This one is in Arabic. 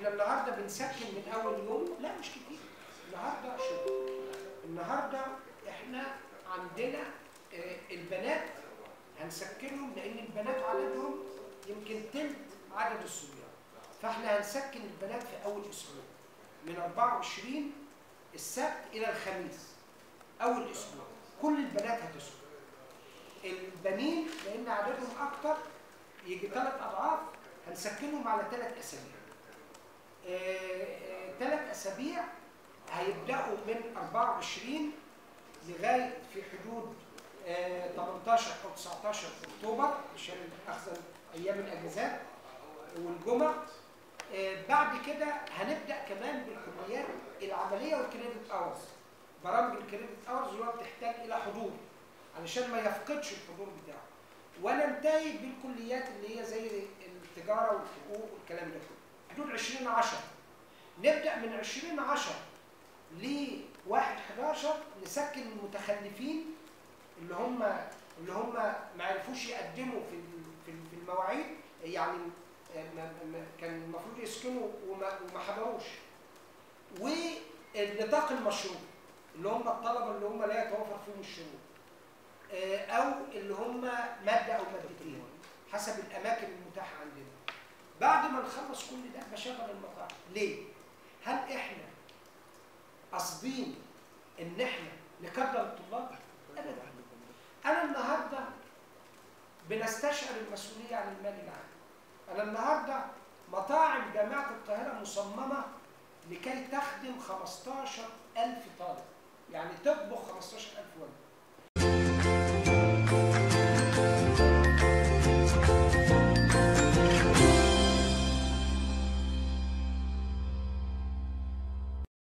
النهارده بنسكن من أول يوم لا مش كتير. النهارده شوف النهارده إحنا عندنا آه، البنات هنسكنهم لأن البنات عددهم يمكن تلت عدد الصبيان. فإحنا هنسكن البنات في أول أسبوع من 24 السبت إلى الخميس. أول أسبوع. كل البنات هتسكن. البنين لأن عددهم أكتر يجي ثلاث أضعاف هنسكنهم على ثلاث أسابيع. ثلاث أسابيع هيبدأوا من 24 لغاية في حدود آه، 18 أو 19 أكتوبر عشان أخذ أيام الأجازات والجمع آه، بعد كده هنبدأ كمان بالكليات العملية وال credit hours برامج ال credit hours هو بتحتاج إلى حضور علشان ما يفقدش الحضور بتاعه. وننتهي بالكليات اللي هي التجاره والحقوق والكلام ده. كله حدود 20 10 نبدأ من 20 10 ل 1 11 نسكن المتخلفين اللي هم اللي هم ما عرفوش يقدموا في في ال- في المواعيد. يعني كان المفروض يسكنوا وما حضروش. والنطاق المشروط اللي هم الطلبة اللي هم لا يتوفر فيهم الشروط. آه، أو اللي هم مادة أو مادتين. حسب الأماكن نخلص كل ده بشغل المطاعم. ليه؟ هل إحنا قاصدين إن إحنا نكبر الطلاب؟ ابدا. أنا النهارده بنستشعر المسؤولية عن المال العام. أنا النهارده مطاعم جامعة القاهرة مصممة لكي تخدم 15000 طالب. يعني تطبخ 15000 وجبه